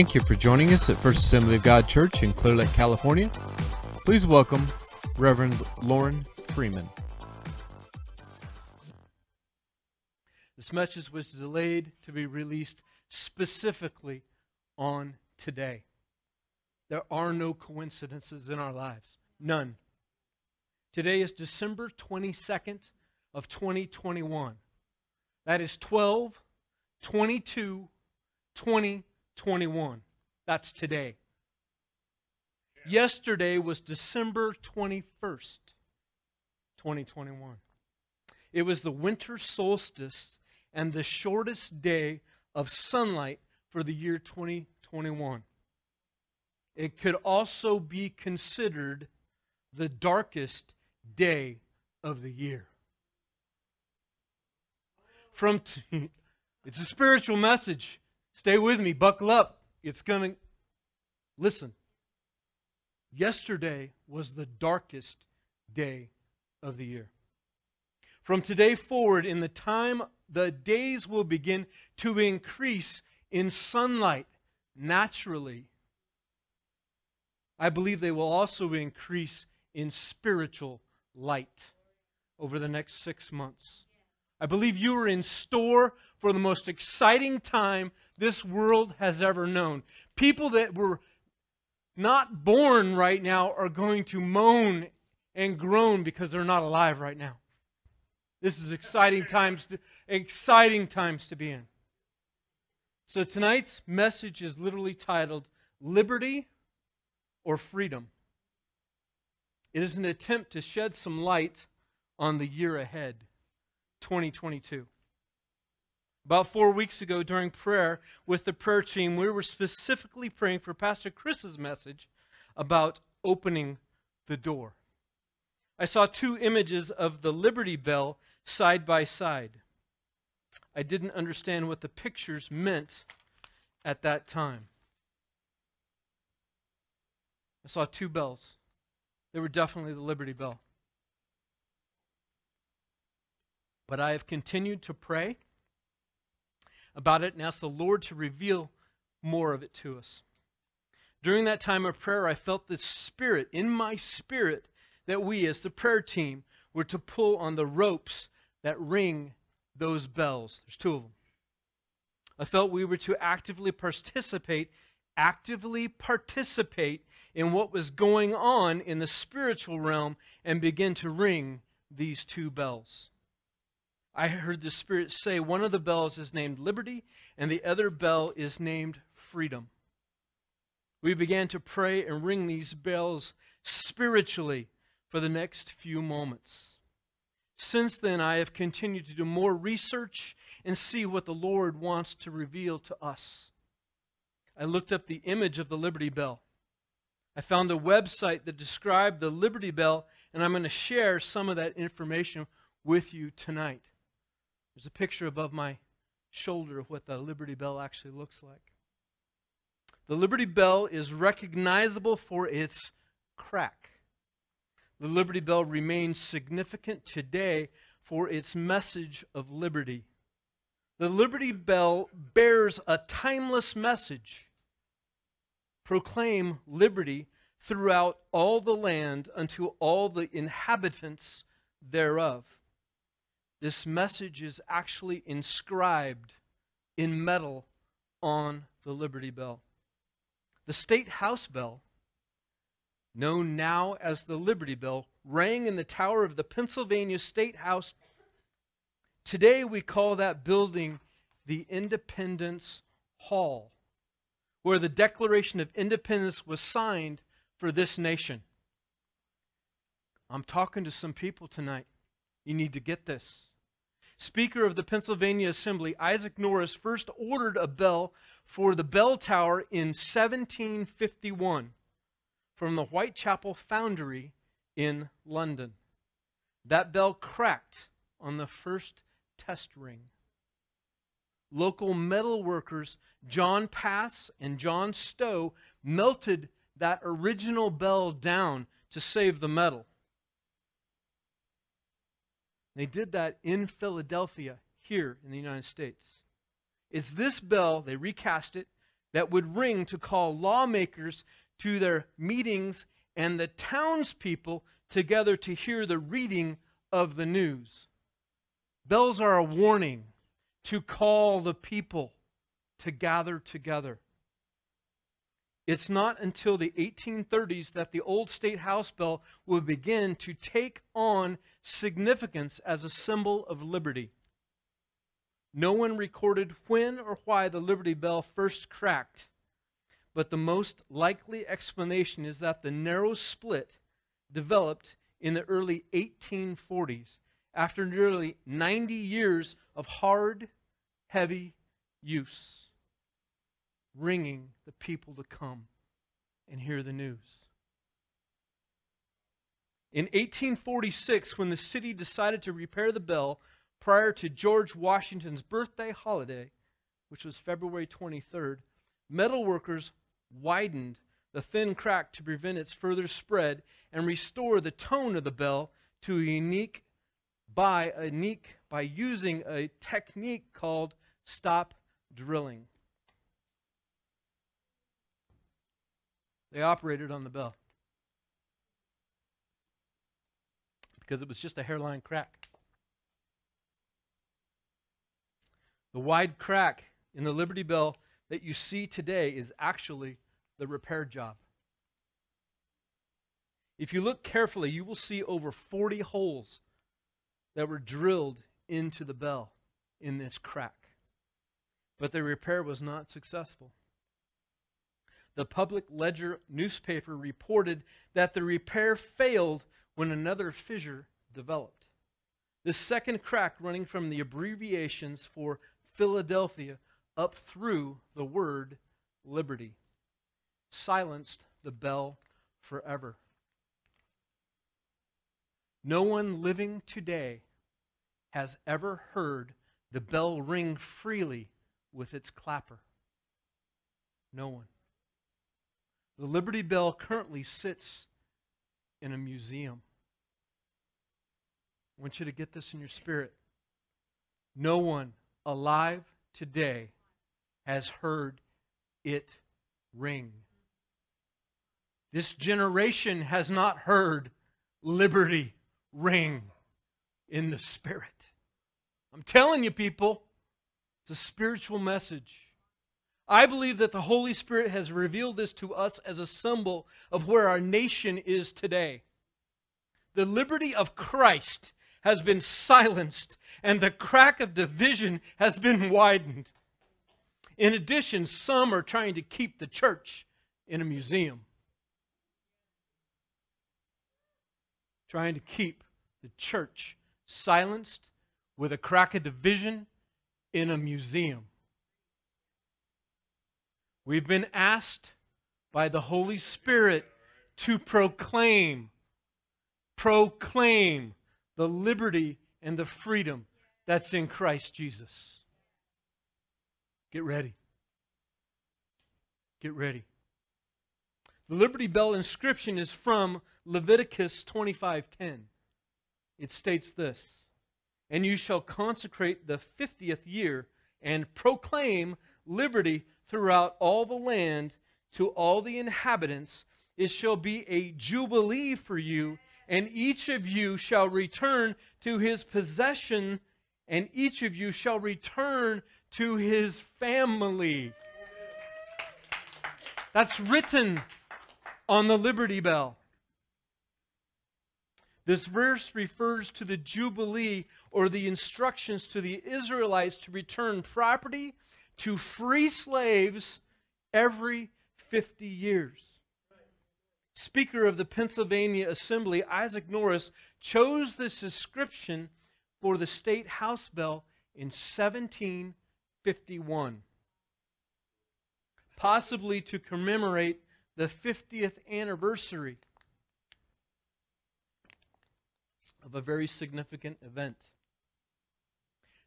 Thank you for joining us at First Assembly of God Church in Clear Lake, California. Please welcome Reverend Loren Freeman. This message was delayed to be released specifically on today. There are no coincidences in our lives. None. Today is December 22nd of 2021. That is 12 22 20 21. That's today. Yesterday was December 21st, 2021. It was the winter solstice and the shortest day of sunlight for the year 2021. It could also be considered the darkest day of the year. From t- it's a spiritual message. Stay with me, buckle up. It's going to. Listen. Yesterday was the darkest day of the year. From today forward, in the time, the days will begin to increase in sunlight naturally. I believe they will also increase in spiritual light over the next six months. I believe you are in store for the most exciting time this world has ever known. People that were not born right now are going to moan and groan because they're not alive right now. This is exciting times to, exciting times to be in. So tonight's message is literally titled Liberty or Freedom. It is an attempt to shed some light on the year ahead, 2022. About four weeks ago, during prayer with the prayer team, we were specifically praying for Pastor Chris's message about opening the door. I saw two images of the Liberty Bell side by side. I didn't understand what the pictures meant at that time. I saw two bells. They were definitely the Liberty Bell. But I have continued to pray about it and ask the Lord to reveal more of it to us. During that time of prayer, I felt the spirit, in my spirit, that we as the prayer team were to pull on the ropes that ring those bells. There's two of them. I felt we were to actively participate, actively participate in what was going on in the spiritual realm and begin to ring these two bells. I heard the Spirit say one of the bells is named liberty and the other bell is named freedom. We began to pray and ring these bells spiritually for the next few moments. Since then, I have continued to do more research and see what the Lord wants to reveal to us. I looked up the image of the Liberty Bell. I found a website that described the Liberty Bell, and I'm going to share some of that information with you tonight. There's a picture above my shoulder of what the Liberty Bell actually looks like. The Liberty Bell is recognizable for its crack. The Liberty Bell remains significant today for its message of liberty. The Liberty Bell bears a timeless message. Proclaim liberty throughout all the land unto all the inhabitants thereof. This message is actually inscribed in metal on the Liberty Bell. The State House bell, known now as the Liberty Bell, rang in the tower of the Pennsylvania State House. Today we call that building the Independence Hall, where the Declaration of Independence was signed for this nation. I'm talking to some people tonight. You need to get this. Speaker of the Pennsylvania Assembly, Isaac Norris, first ordered a bell for the bell tower in 1751 from the Whitechapel Foundry in London. That bell cracked on the first test ring. Local metal workers John Pass and John Stow melted that original bell down to save the metal. They did that in Philadelphia, here in the United States. It's this bell, they recast it, that would ring to call lawmakers to their meetings and the townspeople together to hear the reading of the news. Bells are a warning to call the people to gather together. It's not until the 1830s that the old state house bell will begin to take on significance as a symbol of liberty. No one recorded when or why the Liberty Bell first cracked, but the most likely explanation is that the narrow split developed in the early 1840s after nearly 90 years of hard, heavy use, ringing the people to come and hear the news. In 1846, when the city decided to repair the bell prior to George Washington's birthday holiday, which was February 23rd, metal workers widened the thin crack to prevent its further spread and restore the tone of the bell to a unique by a unique by using a technique called stop drilling. They operated on the bell because it was just a hairline crack. The wide crack in the Liberty Bell that you see today is actually the repair job. If you look carefully, you will see over 40 holes that were drilled into the bell in this crack. But the repair was not successful. The Public Ledger newspaper reported that the repair failed when another fissure developed. The second crack running from the abbreviations for Philadelphia up through the word liberty silenced the bell forever. No one living today has ever heard the bell ring freely with its clapper. No one. The Liberty Bell currently sits in a museum. I want you to get this in your spirit. No one alive today has heard it ring. This generation has not heard liberty ring in the Spirit. I'm telling you, people, it's a spiritual message. I believe that the Holy Spirit has revealed this to us as a symbol of where our nation is today. The liberty of Christ has been silenced, and the crack of division has been widened. In addition, some are trying to keep the church in a museum. trying to keep the church silenced with a crack of division in a museum. We've been asked by the Holy Spirit to proclaim, proclaim the liberty and the freedom that's in Christ Jesus. Get ready. Get ready. The Liberty Bell inscription is from Leviticus 25:10. It states this: "And you shall consecrate the 50th year and proclaim liberty throughout all the land to all the inhabitants. It shall be a jubilee for you, and each of you shall return to his possession, and each of you shall return to his family." That's written on the Liberty Bell. This verse refers to the Jubilee or the instructions to the Israelites to return property to free slaves every 50 years. Speaker of the Pennsylvania Assembly, Isaac Norris, chose this inscription for the state house bell in 1751, possibly to commemorate the 50th anniversary of a very significant event.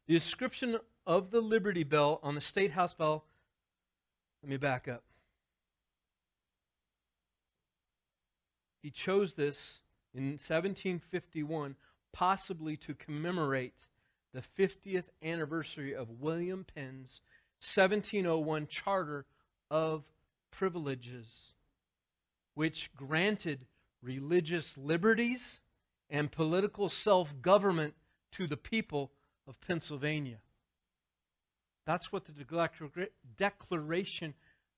The inscription of the Liberty Bell on the State House bell, let me back up. He chose this in 1751, possibly to commemorate the 50th anniversary of William Penn's 1701 charter of Privileges, which granted religious liberties and political self government to the people of Pennsylvania. That's what the declaration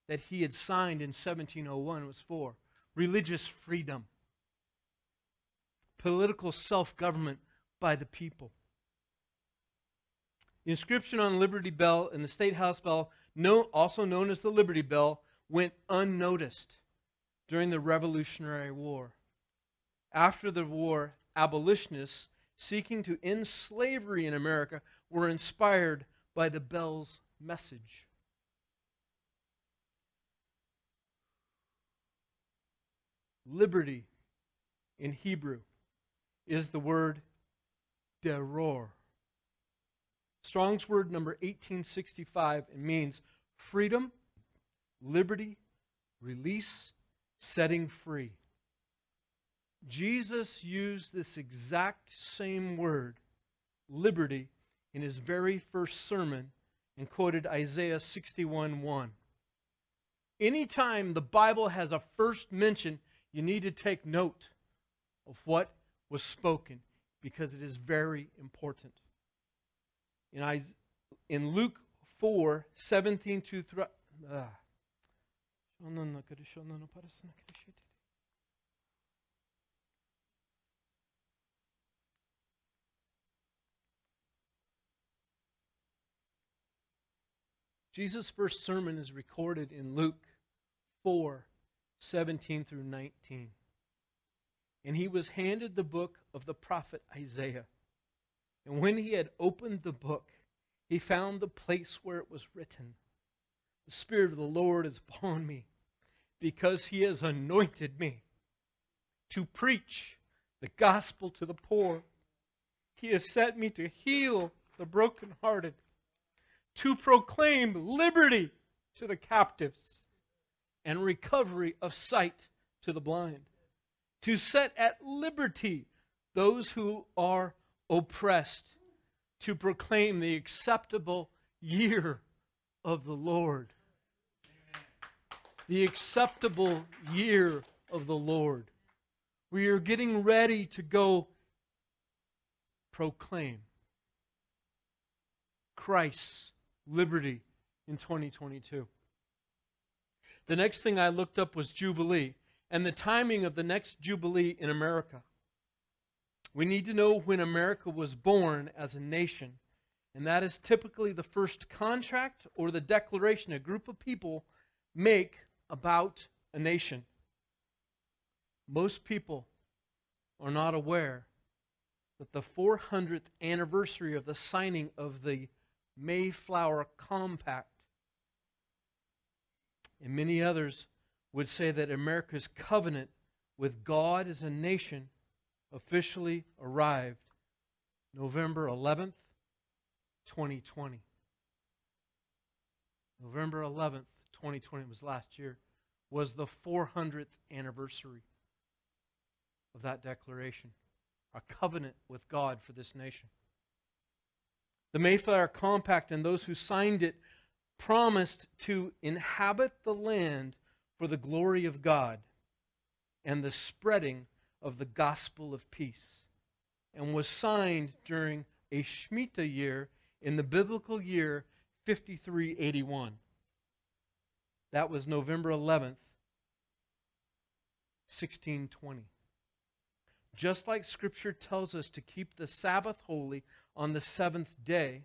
that he had signed in 1701 was for religious freedom, political self government by the people. The inscription on Liberty Bell and the State House Bell, also known as the Liberty Bell, went unnoticed during the Revolutionary War. After the war, abolitionists seeking to end slavery in America were inspired by the bell's message. Liberty in Hebrew is the word deror. Strong's word number 1865 it means freedom, liberty, release, setting free. Jesus used this exact same word, liberty, in his very first sermon and quoted Isaiah 61 1. Anytime the Bible has a first mention, you need to take note of what was spoken because it is very important. In, in Luke 4 17 to. Uh, Jesus' first sermon is recorded in Luke 4 17 through 19. And he was handed the book of the prophet Isaiah. And when he had opened the book, he found the place where it was written The Spirit of the Lord is upon me, because he has anointed me to preach the gospel to the poor. He has set me to heal the brokenhearted to proclaim liberty to the captives and recovery of sight to the blind, to set at liberty those who are oppressed, to proclaim the acceptable year of the Lord. The acceptable year of the Lord. We are getting ready to go proclaim Christ's liberty in 2022. The next thing I looked up was Jubilee and the timing of the next Jubilee in America. We need to know when America was born as a nation, and that is typically the first contract or the declaration a group of people make about a nation. Most people are not aware that the 400th anniversary of the signing of the Mayflower Compact. And many others would say that America's covenant with God as a nation officially arrived November 11th, 2020. November 11th, 2020 was last year, was the 400th anniversary of that declaration, a covenant with God for this nation. The Mayflower Compact and those who signed it promised to inhabit the land for the glory of God and the spreading of the gospel of peace, and was signed during a Shemitah year in the biblical year 5381. That was November 11th, 1620. Just like Scripture tells us to keep the Sabbath holy on the seventh day,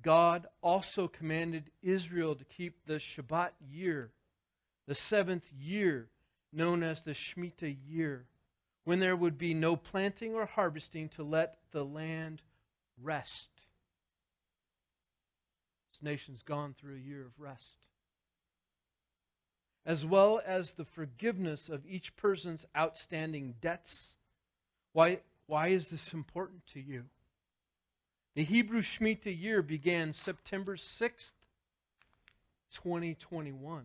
God also commanded Israel to keep the Shabbat year, the seventh year, known as the Shemitah year, when there would be no planting or harvesting to let the land rest. This nation's gone through a year of rest. As well as the forgiveness of each person's outstanding debts. Why, why is this important to you? The Hebrew Shemitah year began September 6th, 2021.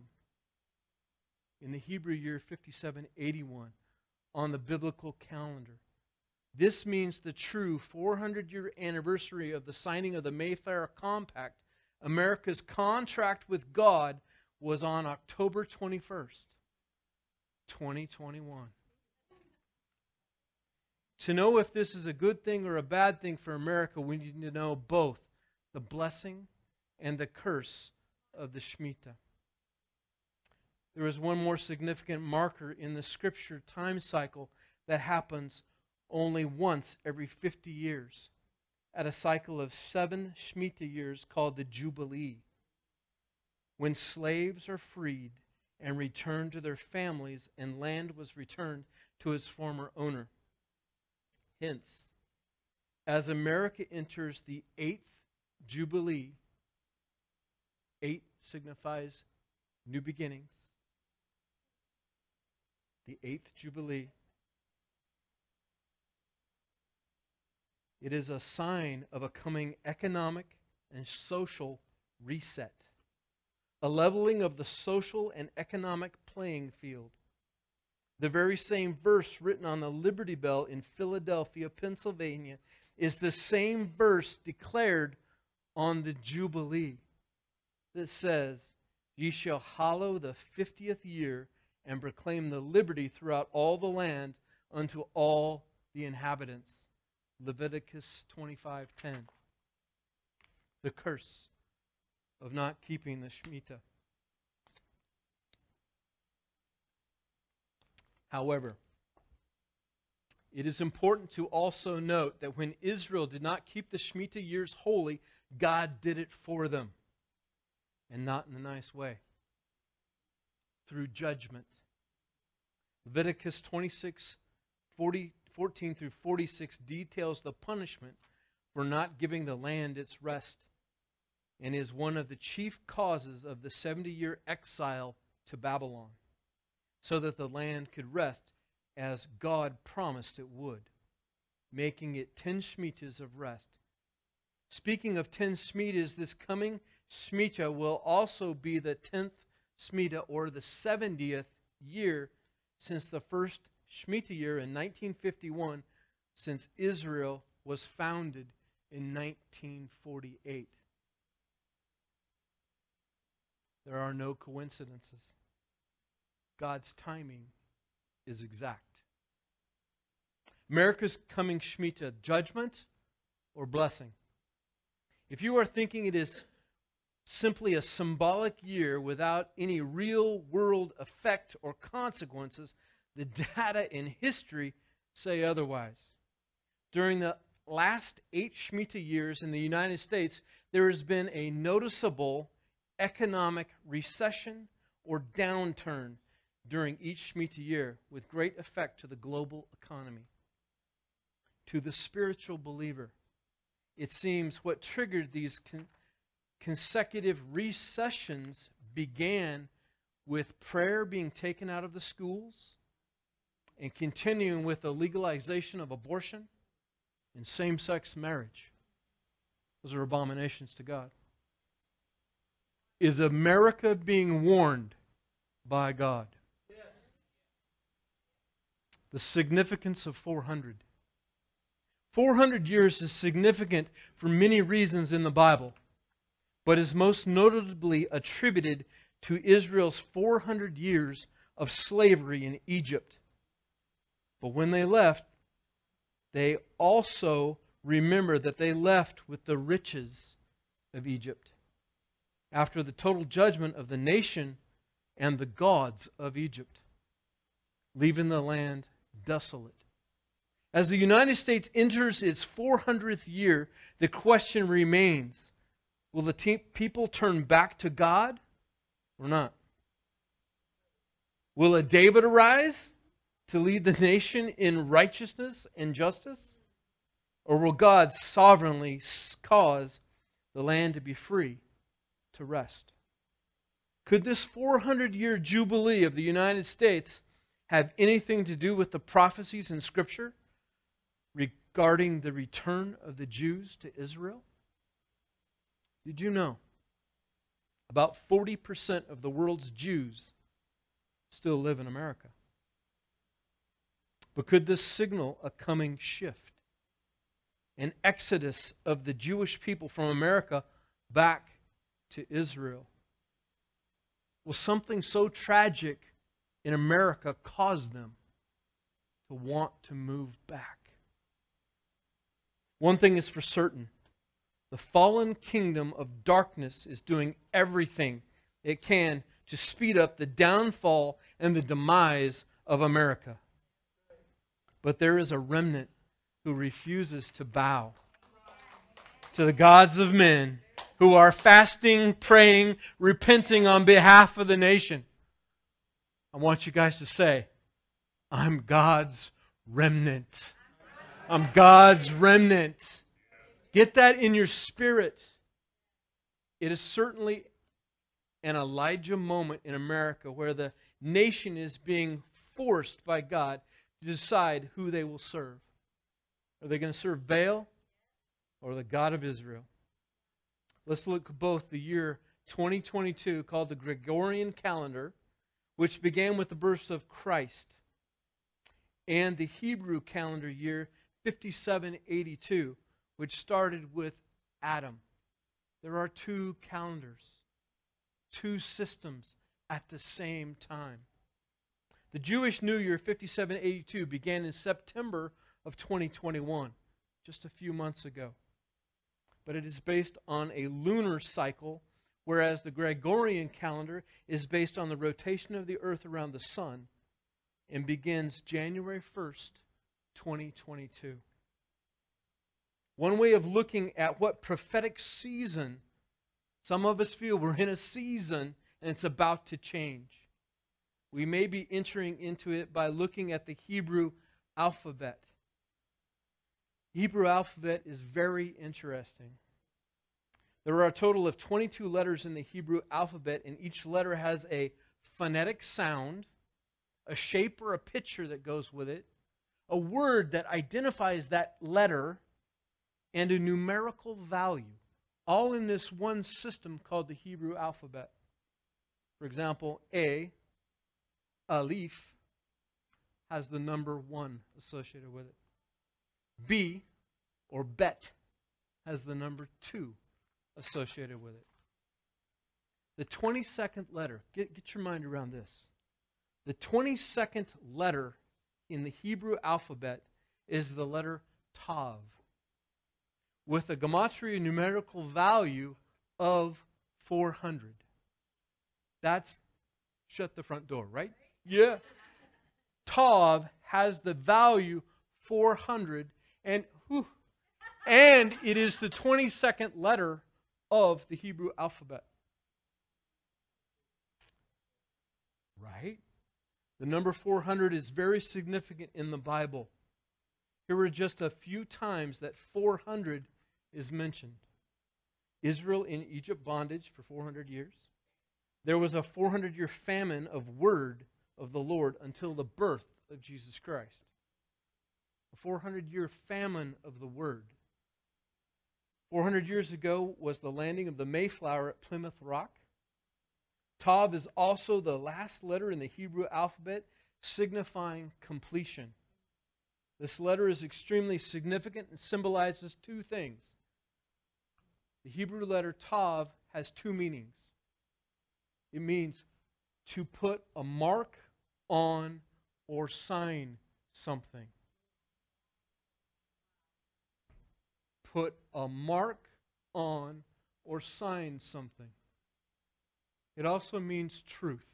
In the Hebrew year 5781 on the biblical calendar. This means the true 400 year anniversary of the signing of the Mayflower Compact, America's contract with God was on October 21st, 2021. To know if this is a good thing or a bad thing for America, we need to know both the blessing and the curse of the Shemitah. There is one more significant marker in the scripture time cycle that happens only once every 50 years at a cycle of seven Shemitah years called the Jubilee, when slaves are freed and returned to their families and land was returned to its former owner. Hence, as America enters the eighth Jubilee, eight signifies new beginnings. The eighth Jubilee It is a sign of a coming economic and social reset, a leveling of the social and economic playing field. The very same verse written on the Liberty Bell in Philadelphia, Pennsylvania, is the same verse declared on the Jubilee that says, Ye shall hallow the fiftieth year and proclaim the liberty throughout all the land unto all the inhabitants. Leviticus 25:10. The curse of not keeping the Shemitah. However, it is important to also note that when Israel did not keep the Shemitah years holy, God did it for them. And not in a nice way. Through judgment. Leviticus 26, 40, 14 through 46 details the punishment for not giving the land its rest and is one of the chief causes of the 70 year exile to Babylon, so that the land could rest as God promised it would, making it 10 Shemitahs of rest. Speaking of 10 Shemitahs, this coming Shemitah will also be the 10th Shemitah or the 70th year since the first Shemitah year in 1951 since Israel was founded in 1948. There are no coincidences. God's timing is exact. America's coming Shemitah, judgment or blessing? If you are thinking it is simply a symbolic year without any real world effect or consequences, the data in history say otherwise. During the last eight Shemitah years in the United States, there has been a noticeable economic recession or downturn during each Shemitah year with great effect to the global economy. To the spiritual believer, it seems what triggered these con- consecutive recessions began with prayer being taken out of the schools and continuing with the legalization of abortion and same sex marriage. Those are abominations to God. Is America being warned by God? The significance of 400. 400 years is significant for many reasons in the Bible, but is most notably attributed to Israel's 400 years of slavery in Egypt. But when they left, they also remember that they left with the riches of Egypt after the total judgment of the nation and the gods of Egypt, leaving the land desolate. As the United States enters its 400th year, the question remains will the te- people turn back to God or not? Will a David arise to lead the nation in righteousness and justice? Or will God sovereignly cause the land to be free to rest? Could this 400 year jubilee of the United States have anything to do with the prophecies in Scripture regarding the return of the Jews to Israel? Did you know? About 40% of the world's Jews still live in America. But could this signal a coming shift? An exodus of the Jewish people from America back to Israel? Will something so tragic in America caused them to want to move back? One thing is for certain the fallen kingdom of darkness is doing everything it can to speed up the downfall and the demise of America. But there is a remnant who refuses to bow to the gods of men who are fasting, praying, repenting on behalf of the nation. I want you guys to say, I'm God's remnant. I'm God's remnant. Get that in your spirit. It is certainly an Elijah moment in America where the nation is being forced by God to decide who they will serve. Are they going to serve Baal or the God of Israel? Let's look both the year 2022, called the Gregorian calendar, which began with the birth of Christ, and the Hebrew calendar year 5782, which started with Adam. There are two calendars, two systems at the same time. The Jewish New Year 5782 began in September of 2021, just a few months ago. But it is based on a lunar cycle, whereas the Gregorian calendar is based on the rotation of the earth around the sun and begins January 1st, 2022. One way of looking at what prophetic season some of us feel we're in a season and it's about to change. We may be entering into it by looking at the Hebrew alphabet. Hebrew alphabet is very interesting. There are a total of 22 letters in the Hebrew alphabet, and each letter has a phonetic sound, a shape or a picture that goes with it, a word that identifies that letter, and a numerical value, all in this one system called the Hebrew alphabet. For example, A, Aleph, has the number 1 associated with it. B, or Bet, has the number 2 associated with it. The 22nd letter, get, get your mind around this. The 22nd letter in the Hebrew alphabet is the letter Tav, with a gematria numerical value of 400. That's shut the front door, right? Yeah. Tav has the value 400 and whew, and it is the 22nd letter of the Hebrew alphabet. Right? The number 400 is very significant in the Bible. Here are just a few times that 400 is mentioned. Israel in Egypt bondage for 400 years. There was a 400 year famine of word of the Lord until the birth of Jesus Christ. A 400 year famine of the word. 400 years ago was the landing of the Mayflower at Plymouth Rock. Tav is also the last letter in the Hebrew alphabet signifying completion. This letter is extremely significant and symbolizes two things. The Hebrew letter Tav has two meanings. It means to put a mark on or sign something. Put a mark on or sign something. It also means truth.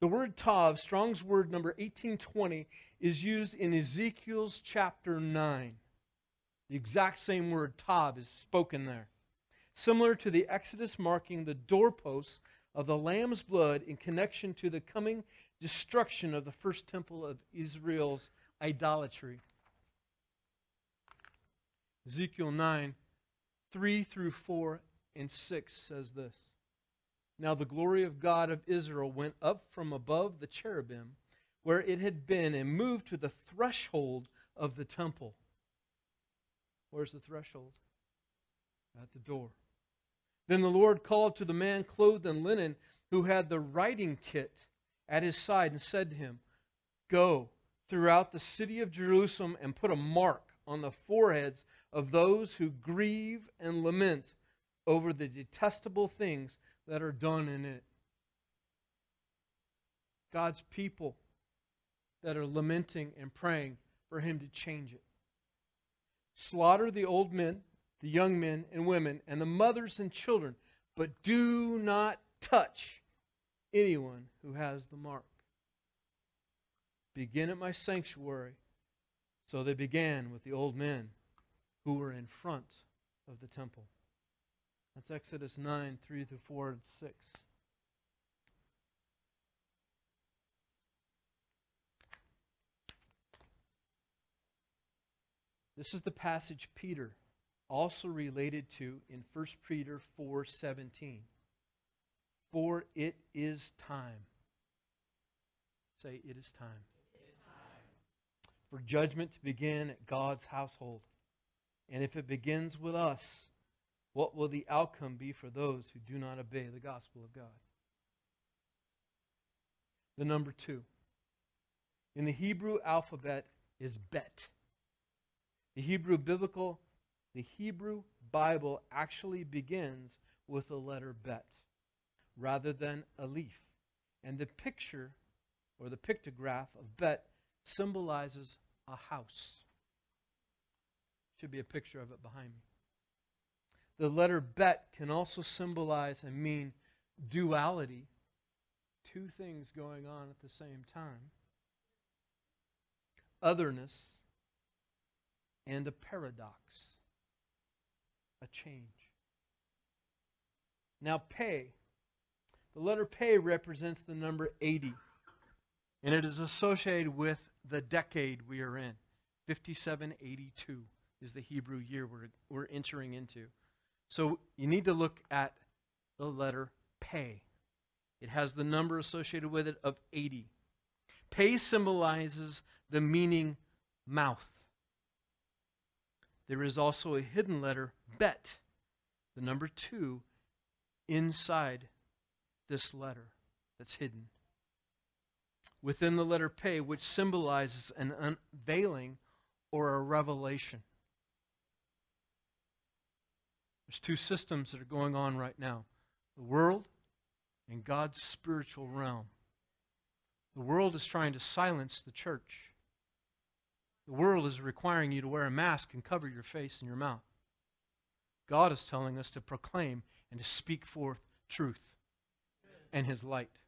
The word tav, Strong's word number 1820, is used in Ezekiel's chapter 9. The exact same word tav is spoken there. Similar to the Exodus marking the doorposts of the Lamb's blood in connection to the coming destruction of the first temple of Israel's idolatry. Ezekiel 9, 3 through 4 and 6 says this Now the glory of God of Israel went up from above the cherubim, where it had been, and moved to the threshold of the temple. Where's the threshold? At the door. Then the Lord called to the man clothed in linen who had the writing kit at his side and said to him, Go throughout the city of Jerusalem and put a mark on the foreheads of those who grieve and lament over the detestable things that are done in it. God's people that are lamenting and praying for him to change it. Slaughter the old men, the young men and women, and the mothers and children, but do not touch anyone who has the mark. Begin at my sanctuary. So they began with the old men who were in front of the temple. That's Exodus 9, 3 through 4 and 6. This is the passage Peter also related to in 1 Peter 4:17. For it is time. Say it is time. It is time. For judgment to begin at God's household. And if it begins with us, what will the outcome be for those who do not obey the gospel of God? The number 2 in the Hebrew alphabet is bet. The Hebrew biblical, the Hebrew Bible actually begins with the letter bet rather than aleph. And the picture or the pictograph of bet symbolizes a house. Should be a picture of it behind me. The letter bet can also symbolize and mean duality, two things going on at the same time, otherness, and a paradox, a change. Now, pay. The letter pay represents the number 80, and it is associated with the decade we are in. 5782 is the Hebrew year we're, we're entering into. So you need to look at the letter pay. It has the number associated with it of 80. Pay symbolizes the meaning mouth. There is also a hidden letter, bet, the number two, inside this letter that's hidden. Within the letter pay, which symbolizes an unveiling or a revelation. There's two systems that are going on right now the world and God's spiritual realm. The world is trying to silence the church. The world is requiring you to wear a mask and cover your face and your mouth. God is telling us to proclaim and to speak forth truth and His light.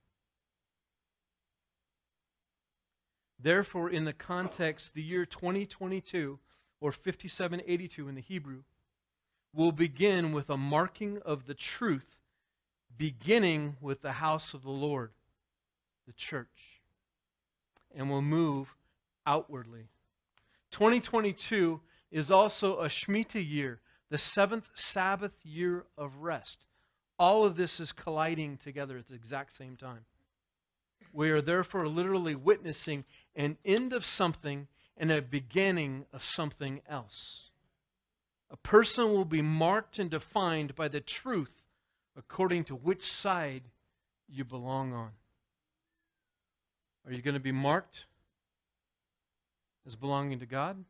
Therefore, in the context, the year 2022, or 5782 in the Hebrew, will begin with a marking of the truth, beginning with the house of the Lord, the church, and will move outwardly 2022 is also a Shemitah year, the seventh Sabbath year of rest. All of this is colliding together at the exact same time. We are therefore literally witnessing an end of something and a beginning of something else. A person will be marked and defined by the truth according to which side you belong on. Are you going to be marked as belonging to God?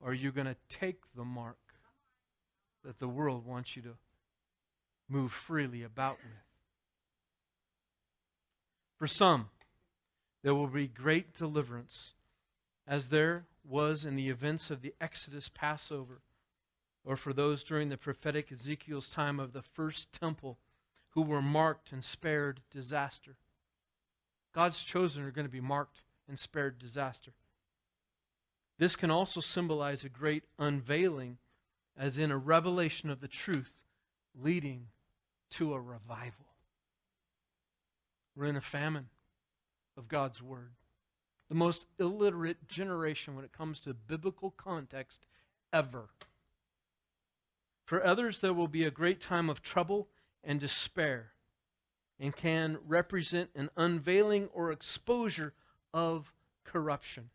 Or are you going to take the mark that the world wants you to move freely about with? For some, there will be great deliverance, as there was in the events of the Exodus Passover, or for those during the prophetic Ezekiel's time of the first temple who were marked and spared disaster. God's chosen are going to be marked and spared disaster. This can also symbolize a great unveiling, as in a revelation of the truth leading to a revival. We're in a famine of God's Word. The most illiterate generation when it comes to biblical context ever. For others, there will be a great time of trouble and despair and can represent an unveiling or exposure of corruption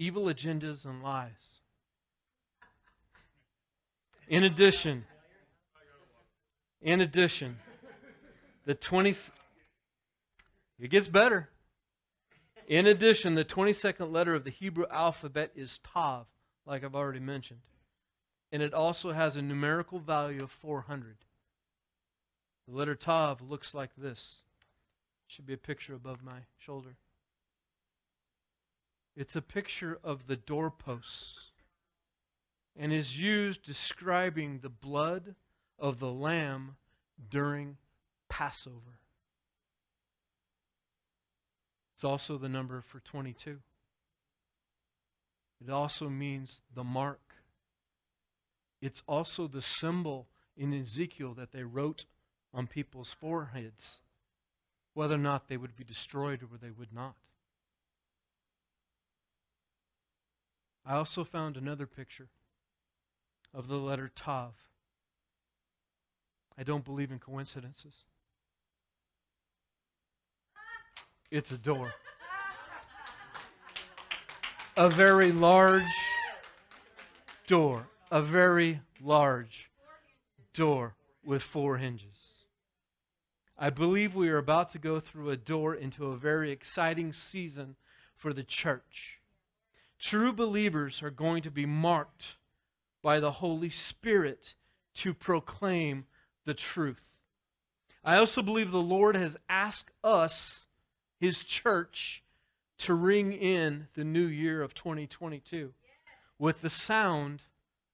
evil agendas, and lies. In addition, in addition, the 20 it gets better. In addition, the 22nd letter of the Hebrew alphabet is Tav, like I've already mentioned. And it also has a numerical value of 400. The letter Tav looks like this. Should be a picture above my shoulder. It's a picture of the doorposts and is used describing the blood of the lamb during Passover. It's also the number for 22. It also means the mark. It's also the symbol in Ezekiel that they wrote on people's foreheads, whether or not they would be destroyed or they would not. I also found another picture of the letter Tav. I don't believe in coincidences. It's a door. A very large door. A very large door with four hinges. I believe we are about to go through a door into a very exciting season for the church. True believers are going to be marked by the Holy Spirit to proclaim the truth. I also believe the Lord has asked us, His church, to ring in the new year of 2022 with the sound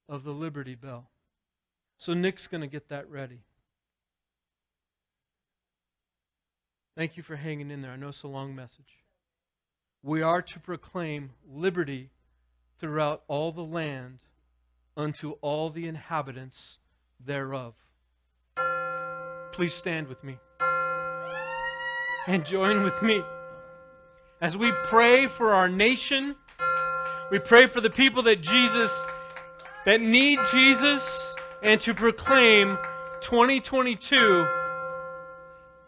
of the Liberty Bell. So Nick's going to get that ready. Thank you for hanging in there. I know it's a long message. We are to proclaim liberty throughout all the land unto all the inhabitants thereof. Please stand with me and join with me as we pray for our nation. We pray for the people that Jesus that need Jesus and to proclaim 2022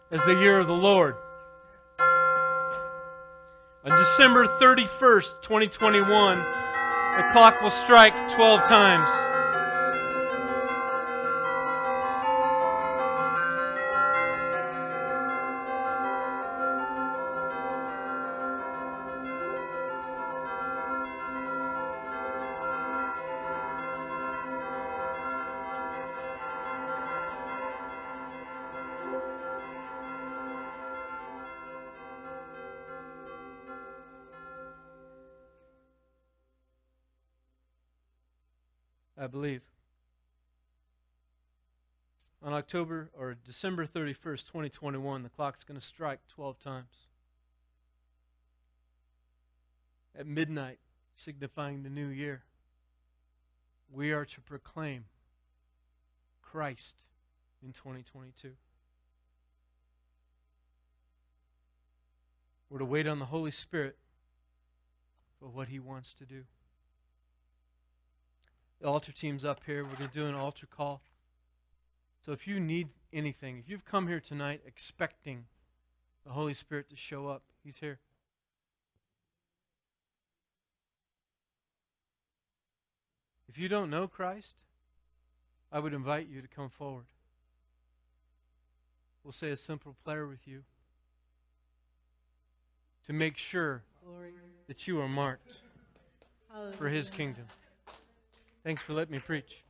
as the year of the Lord. On December 31st, 2021, the clock will strike 12 times. October or December 31st, 2021, the clock's going to strike 12 times. At midnight, signifying the new year, we are to proclaim Christ in 2022. We're to wait on the Holy Spirit for what He wants to do. The altar team's up here. We're going to do an altar call. So if you need anything, if you've come here tonight expecting the Holy Spirit to show up, He's here. If you don't know Christ, I would invite you to come forward. We'll say a simple prayer with you to make sure Glory. that you are marked for His kingdom. Thanks for letting me preach.